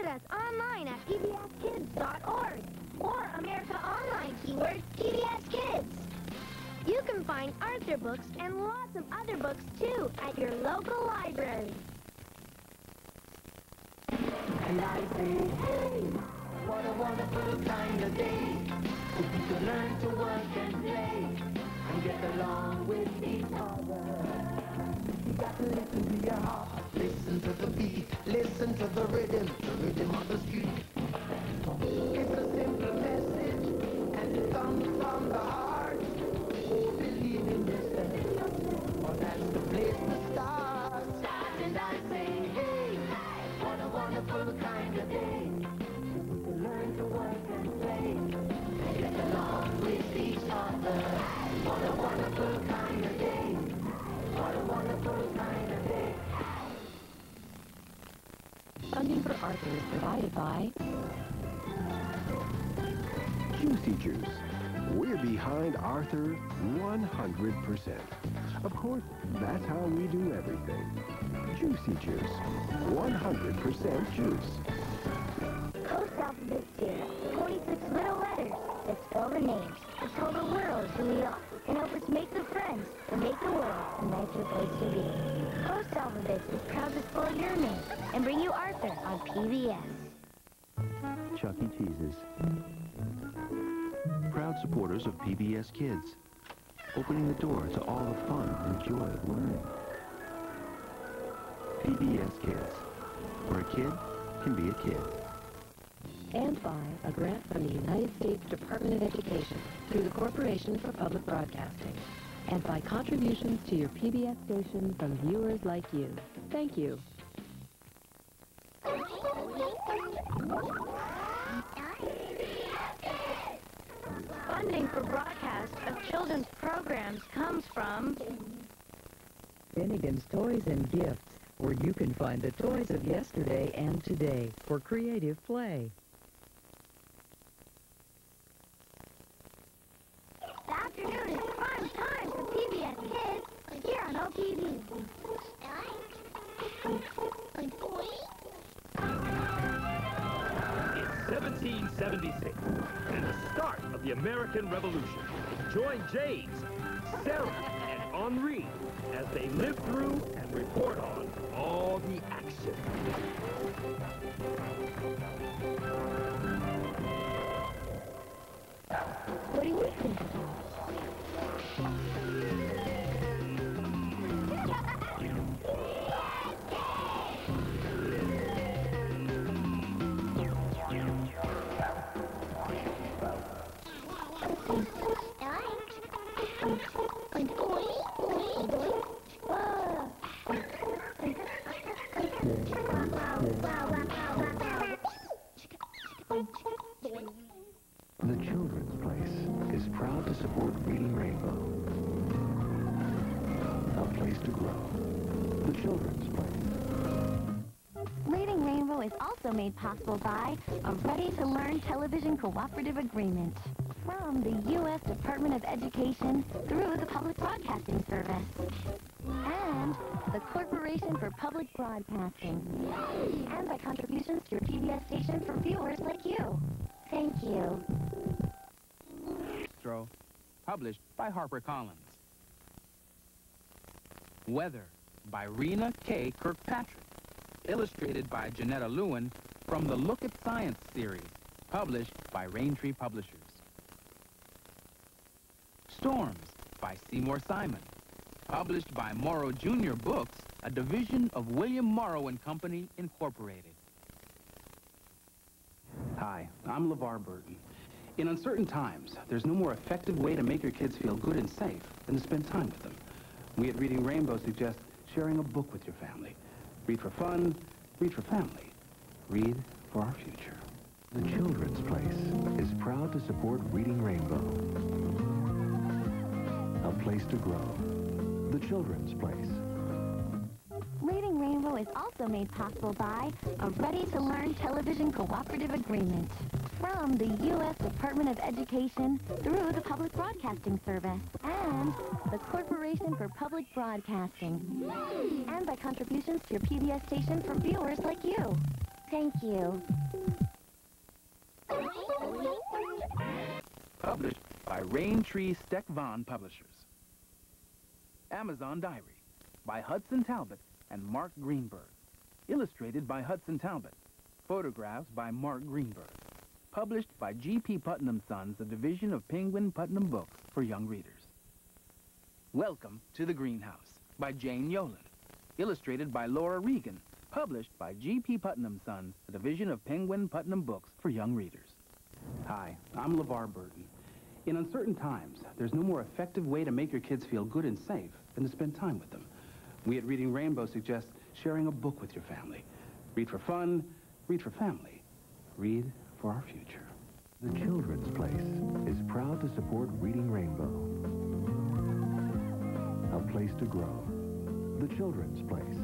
Visit us online at pbskids.org or America Online keyword PBS Kids. You can find Arthur books and lots of other books too at your local library. And I say, hey, what a wonderful kind of day. If you learn to work and play and get along with each other. You got to listen to your heart, listen to the beat, listen to the rhythm, the rhythm of the street. Juicy Juice. We're behind Arthur 100%. Of course, that's how we do everything. Juicy Juice. 100% juice. Post Alphabet Cereal, 46 little letters that spell the names, that tell the world who we are, and help us make the friends that make the world a nicer place to be. post-alphabet is proud to spell your name and bring you Arthur on PBS. Chuck E. Cheese's. Supporters of PBS Kids. Opening the door to all the fun and joy of learning. PBS Kids. Where a kid can be a kid. and by a grant from the United States Department of Education through the Corporation for Public Broadcasting and by contributions to your PBS station from viewers like you. Thank you. For broadcast of children's programs comes from Finnegan's Toys and Gifts, where you can find the toys of yesterday and today for creative play. American Revolution. Join James, Sarah, and Henri as they live through and report on all the action. Children's Place is proud to support Reading Rainbow. A place to grow. The Children's Place. Reading Rainbow is also made possible by a ready-to-learn television cooperative agreement from the U.S. Department of Education through the Public Broadcasting Service and the Corporation for Public Broadcasting and by contributions to your PBS station for viewers like you. Thank you. Astro, published by HarperCollins. Weather by Rena K. Kirkpatrick, illustrated by Janetta Lewin from the Look at Science series, published by Raintree Publishers. Storms by Seymour Simon, published by Morrow Jr. Books, a division of William Morrow and Company, Incorporated. Hi, I'm LeVar Burton. In uncertain times, there's no more effective way to make your kids feel good and safe than to spend time with them. We at Reading Rainbow suggest sharing a book with your family. Read for fun, read for family. Read for our future. The Children's Place is proud to support Reading Rainbow. A place to grow. The Children's Place. Reading Rainbow is also made possible by a ready-to-learn television cooperative agreement from the U.S. Department of Education through the Public Broadcasting Service and the Corporation for Public Broadcasting and by contributions to your PBS station from viewers like you. Thank you. Published by Raintree Steck Vaughn Publishers. Amazon Diary by Hudson Talbott and Mark Greenberg. Illustrated by Hudson Talbott. Photographs by Mark Greenberg. Published by G.P. Putnam Sons, a division of Penguin Putnam Books for young readers. Welcome to the Greenhouse by Jane Yolen. Illustrated by Laura Regan. Published by G.P. Putnam Sons, a division of Penguin Putnam Books for young readers. Hi, I'm LeVar Burton. In uncertain times, there's no more effective way to make your kids feel good and safe than to spend time with them. We at Reading Rainbow suggest sharing a book with your family. Read for fun, read for family. Read for our future. The Children's Place is proud to support Reading Rainbow. A place to grow. The Children's Place.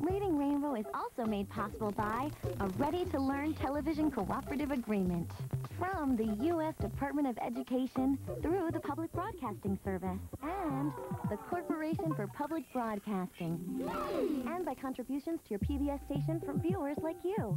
Reading Rainbow is also made possible by a ready-to-learn television cooperative agreement from the U.S. Department of Education through the Public Broadcasting Service and the Corporation for Public Broadcasting and by contributions to your PBS station from viewers like you.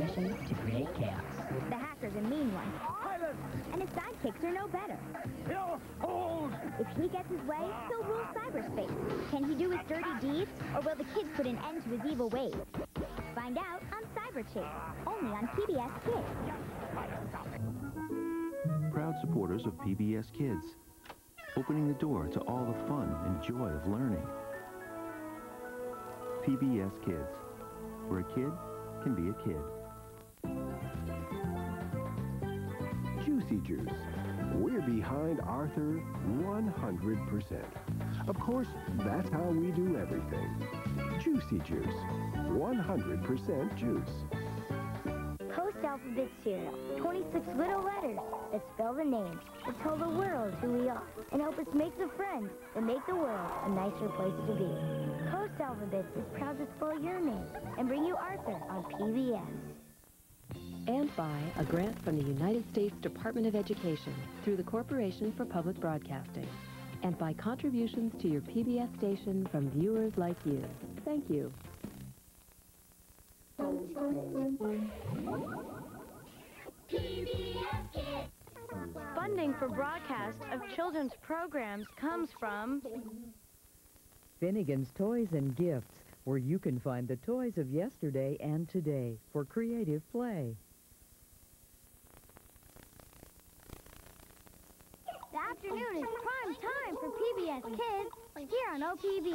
Mission to create chaos. The hacker's a mean one. And his sidekicks are no better. If he gets his way, he'll rule cyberspace. Can he do his dirty deeds, or will the kids put an end to his evil ways? Find out on Cyber Chase, only on PBS Kids. Proud supporters of PBS Kids. Opening the door to all the fun and joy of learning. PBS Kids, where a kid can be a kid. Juice. We're behind Arthur 100%. Of course, that's how we do everything. Juicy Juice. 100% juice. Post alphabet cereal. 26 little letters that spell the names, that tell the world who we are, and help us make the friends that make the world a nicer place to be. Post Alphabets is proud to spell your name and bring you Arthur on PBS. And by a grant from the United States Department of Education through the Corporation for Public Broadcasting. And by contributions to your PBS station from viewers like you. Thank you. Funding for broadcast of children's programs comes from Finnegan's Toys and Gifts, where you can find the toys of yesterday and today for creative play. The afternoon is prime time for PBS Kids here on OPB.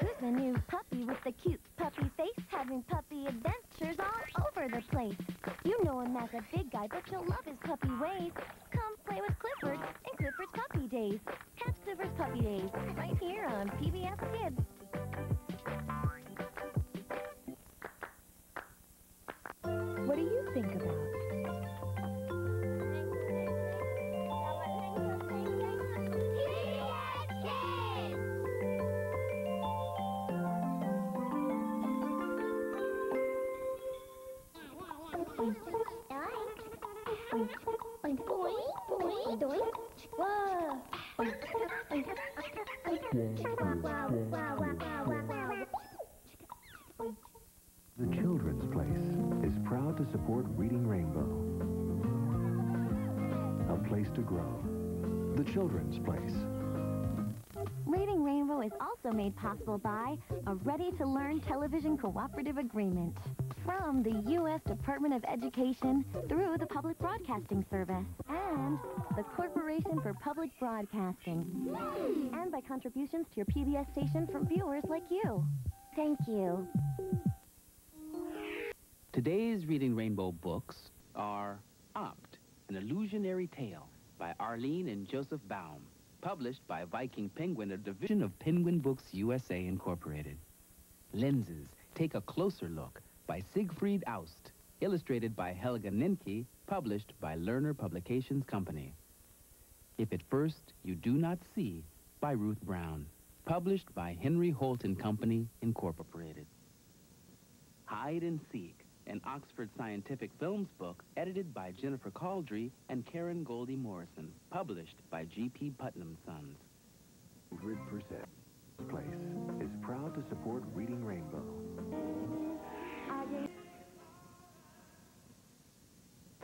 Who's the new puppy with the cute puppy face, having puppy adventures all over the place? You know him as a big guy, but you'll love his puppy ways. Come play with Clifford in Clifford's Puppy Days. Catch Clifford's Puppy Days right here on PBS The Children's Place is proud to support Reading Rainbow. A place to grow. The Children's Place. Reading Rainbow is also made possible by a ready-to-learn television cooperative agreement from the U.S. Department of Education through the Public Broadcasting Service and the Corporation for Public Broadcasting and by contributions to your PBS station from viewers like you. Thank you. Today's Reading Rainbow books are Opt, an illusionary tale by Arline and Joseph Baum, published by Viking Penguin, a division of Penguin Books USA Incorporated. Lenses, take a closer look by Siegfried Aust, illustrated by Helga Ninke, published by Lerner Publications Company. If at first you do not see, by Ruth Brown, published by Henry Holt and Company, Incorporated. Hide and Seek, an Oxford scientific films book edited by Jennifer Coldrey and Karen Goldie Morrison, published by G.P. Putnam Sons. 100% Place is proud to support Reading Rainbow.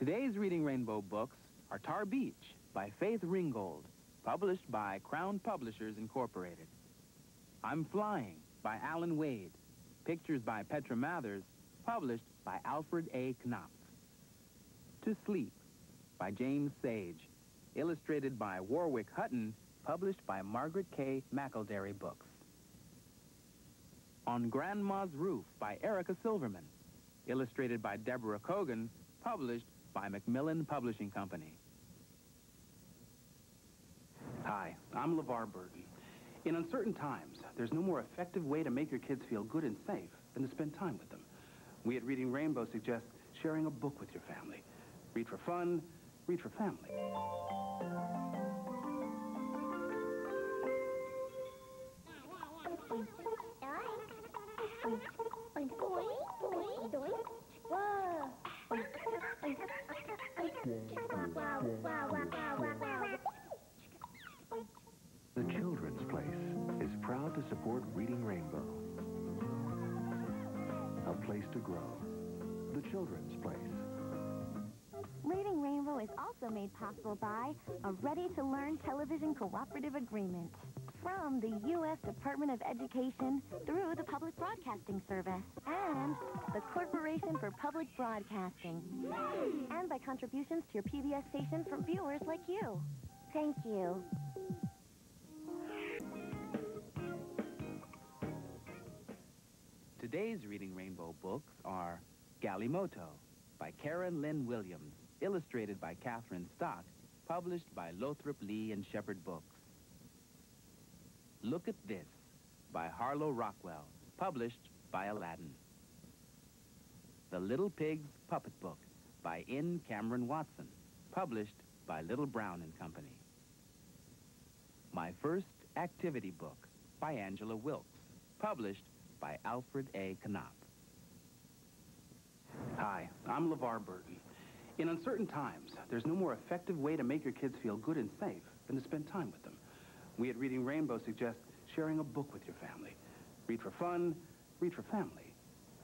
Today's Reading Rainbow books are Tar Beach by Faith Ringgold, published by Crown Publishers Incorporated. I'm Flying by Alan Wade, pictures by Petra Mathers, published by Alfred A. Knopf. To Sleep by James Sage, illustrated by Warwick Hutton, published by Margaret K. McElderry Books. On Grandma's Roof by Erica Silverman, illustrated by Deborah Kogan, published by Macmillan Publishing Company. Hi, I'm LeVar Burton. In uncertain times, there's no more effective way to make your kids feel good and safe than to spend time with them. We at Reading Rainbow suggest sharing a book with your family. Read for fun, read for family. The Children's Place is proud to support Reading Rainbow. A place to grow. The Children's Place. Reading Rainbow is also made possible by a ready-to-learn television cooperative agreement from the U.S. Department of Education through the Public Broadcasting Service and the Corporation for Public Broadcasting and by contributions to your PBS station from viewers like you. Thank you. Today's Reading Rainbow books are Galimoto by Karen Lynn Williams, illustrated by Catherine Stock, published by Lothrop Lee and Shepard Books. Look at This by Harlow Rockwell, published by Aladdin. The Little Pigs Puppet Book by N. Cameron Watson, published by Little Brown and Company. My First Activity Book by Angela Wilkes, published by Alfred A. Knopf. Hi, I'm LeVar Burton. In uncertain times, there's no more effective way to make your kids feel good and safe than to spend time with them. We at Reading Rainbow suggest sharing a book with your family. Read for fun, read for family.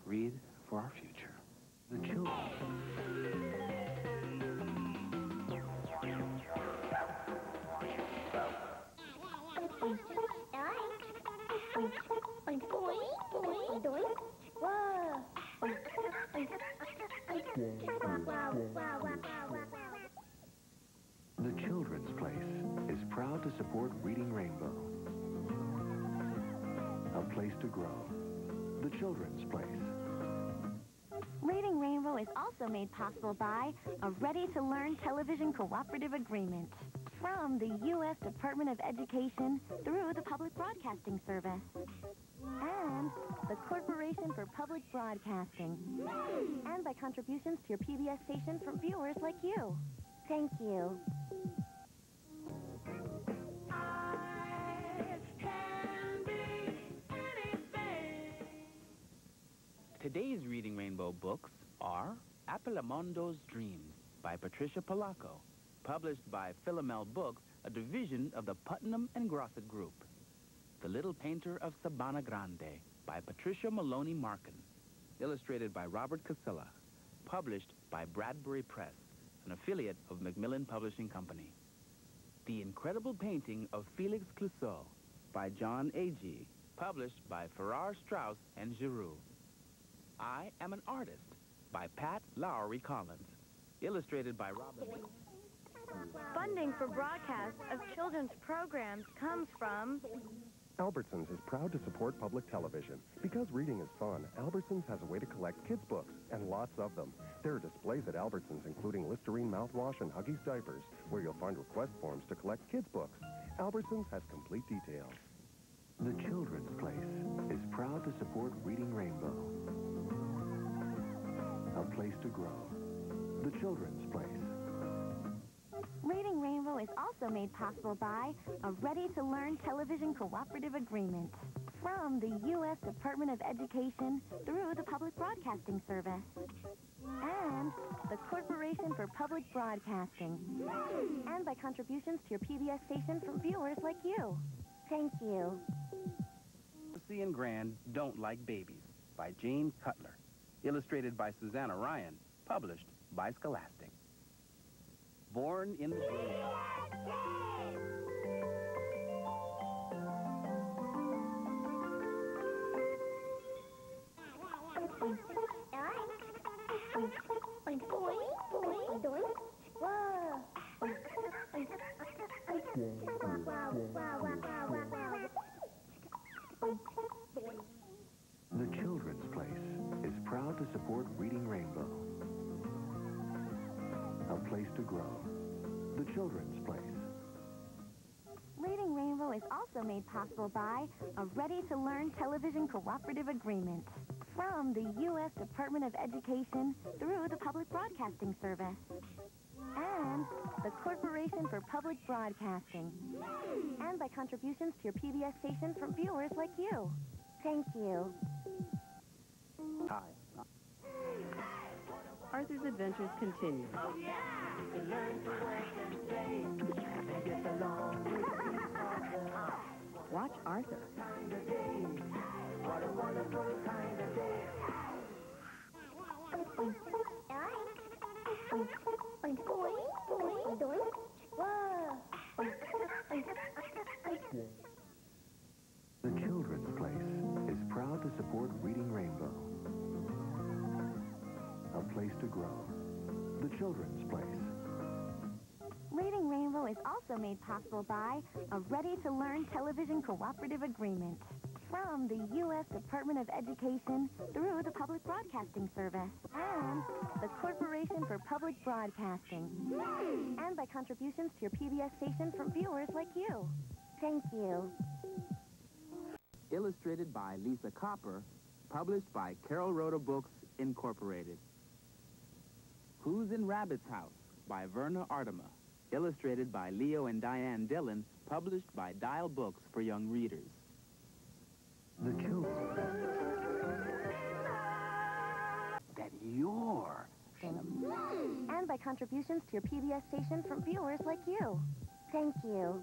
Read for our future. The Children's The Children's Place is proud to support Reading Rainbow. A place to grow. The Children's Place. Reading Rainbow is also made possible by a ready-to-learn television cooperative agreement from the U.S. Department of Education through the Public Broadcasting Service and the Corporation for Public Broadcasting and by contributions to your PBS station from viewers like you. Thank you. Today's Reading Rainbow books are Appelemando's Dreams by Patricia Polacco, published by Philomel Books, a division of the Putnam and Grosset Group. The Little Painter of Sabana Grande by Patricia Maloney Markun, illustrated by Robert Casilla, published by Bradbury Press, an affiliate of Macmillan Publishing Company. The Incredible Painting of Felix Clousseau by Jon Agee, published by Farrar, Straus, and Giroux. I Am an Artist by Pat Lowery Collins, illustrated by Robin. Funding for broadcasts of children's programs comes from Albertsons is proud to support public television. Because reading is fun, Albertsons has a way to collect kids' books, and lots of them. There are displays at Albertsons including Listerine mouthwash and Huggies diapers, where you'll find request forms to collect kids' books. Albertsons has complete details. The Children's Place is proud to support Reading Rainbow. A place to grow. The Children's Place. Reading Is also made possible by a ready-to-learn television cooperative agreement from the U.S. Department of Education through the Public Broadcasting Service and the Corporation for Public Broadcasting and by contributions to your PBS station from viewers like you. Thank you. Lucy and Grand Don't Like Babies by Jane Cutler. Illustrated by Susanna Ryan. Published by Scholastic. Born in the... The Children's Place is proud to support Reading Rainbow. A place to grow. The Children's Place. Reading Rainbow is also made possible by a ready-to-learn television cooperative agreement from the U.S. Department of Education through the Public Broadcasting Service and the Corporation for Public Broadcasting and by contributions to your PBS station from viewers like you. Thank you. Hi. Arthur's adventures continue. Watch Arthur. The Children's Place is proud to support Reading Rainbow. A place to grow. The Children's Place. Reading Rainbow is also made possible by a ready-to-learn television cooperative agreement from the U.S. Department of Education through the Public Broadcasting Service and the Corporation for Public Broadcasting and by contributions to your PBS station from viewers like you. Thank you. Illustrated by Lisa Copper. Published by Carolrhoda Books, Incorporated. Who's in Rabbit's House? By Verna Aardema. Illustrated by Leo and Diane Dillon. Published by Dial Books for young readers. The Children's That you're... And by contributions to your PBS station from viewers like you. Thank you.